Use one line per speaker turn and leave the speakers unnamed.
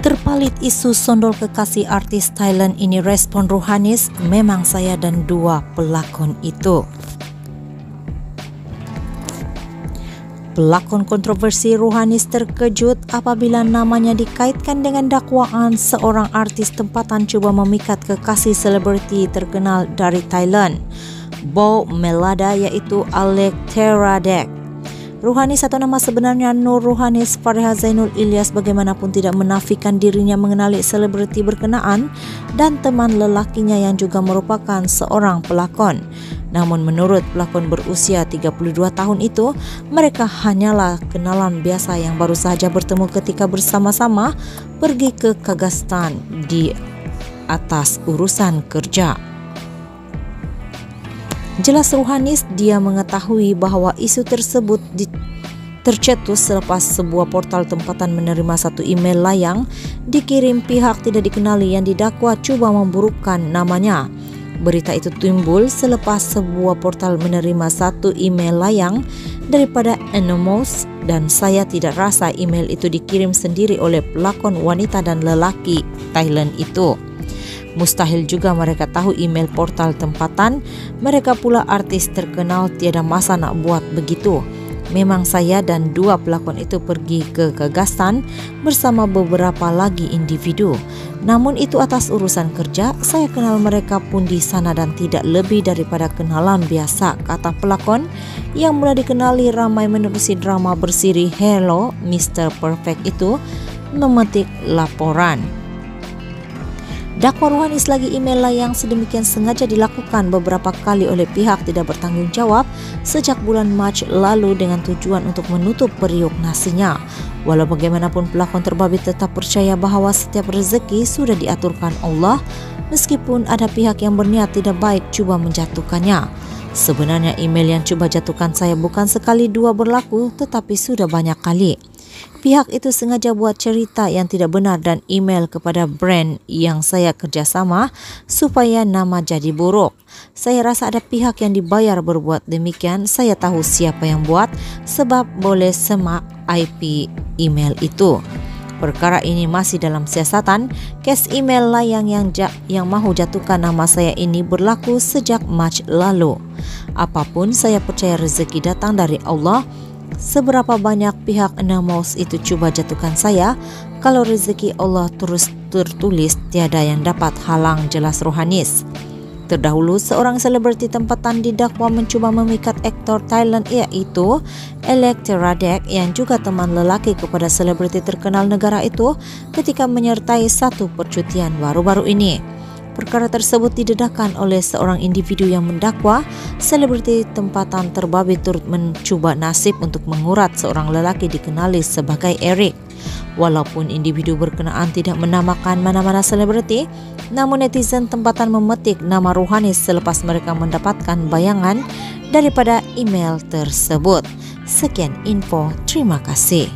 Terpalit isu sondol kekasih artis Thailand ini respon Ruhanis, memang saya dan dua pelakon itu. Pelakon kontroversi Ruhanis terkejut apabila namanya dikaitkan dengan dakwaan seorang artis tempatan cuba memikat kekasih selebriti terkenal dari Thailand, Bo Melada iaitu Alec Teradek. Ruhanis atau nama sebenarnya Nur Ruhanis Fareha Zainul Ilyas bagaimanapun tidak menafikan dirinya mengenali selebriti berkenaan dan teman lelakinya yang juga merupakan seorang pelakon. Namun menurut pelakon berusia 32 tahun itu, mereka hanyalah kenalan biasa yang baru saja bertemu ketika bersama-sama pergi ke Kagastan di atas urusan kerja. Jelas Ruhanis dia mengetahui bahawa isu tersebut di, tercetus selepas sebuah portal tempatan menerima satu email layang dikirim pihak tidak dikenali yang didakwa cuba memburukkan namanya. Berita itu timbul selepas sebuah portal menerima satu email layang daripada Anonymous dan saya tidak rasa email itu dikirim sendiri oleh pelakon wanita dan lelaki Thailand itu. Mustahil juga mereka tahu email portal tempatan, mereka pula artis terkenal tiada masa nak buat begitu. Memang saya dan dua pelakon itu pergi ke Gagasan bersama beberapa lagi individu. Namun itu atas urusan kerja, saya kenal mereka pun di sana dan tidak lebih daripada kenalan biasa, kata pelakon yang mulai dikenali ramai menerusi drama bersiri Hello Mr. Perfect itu memetik laporan. Dakwa Ruhanis lagi email yang sedemikian sengaja dilakukan beberapa kali oleh pihak tidak bertanggung jawab sejak bulan Mac lalu dengan tujuan untuk menutup periuk nasinya. Walau bagaimanapun pelakon terbabit tetap percaya bahawa setiap rezeki sudah diaturkan Allah meskipun ada pihak yang berniat tidak baik cuba menjatuhkannya. Sebenarnya email yang cuba jatuhkan saya bukan sekali dua berlaku tetapi sudah banyak kali. Pihak itu sengaja buat cerita yang tidak benar dan email kepada brand yang saya kerjasama supaya nama jadi buruk. Saya rasa ada pihak yang dibayar berbuat demikian. Saya tahu siapa yang buat sebab boleh semak IP email itu. Perkara ini masih dalam siasatan. Kes email layang yang ja yang mahu jatuhkan nama saya ini berlaku sejak Mac lalu. Apa pun saya percaya rezeki datang dari Allah seberapa banyak pihak Anonymous itu cuba jatuhkan saya, kalau rezeki Allah terus tertulis tiada yang dapat halang jelas rohanis. Terdahulu, seorang selebriti tempatan didakwa mencuba memikat aktor Thailand iaitu Alec Teradek yang juga teman lelaki kepada selebriti terkenal negara itu ketika menyertai satu percutian baru-baru ini. Perkara tersebut didedahkan oleh seorang individu yang mendakwa selebriti tempatan terbabi turut mencuba nasib untuk mengurat seorang lelaki dikenali sebagai Eric. Walaupun individu berkenaan tidak menamakan mana-mana selebriti, namun netizen tempatan memetik nama Ruhani selepas mereka mendapatkan bayangan daripada email tersebut. Sekian info, terima kasih.